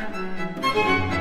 Música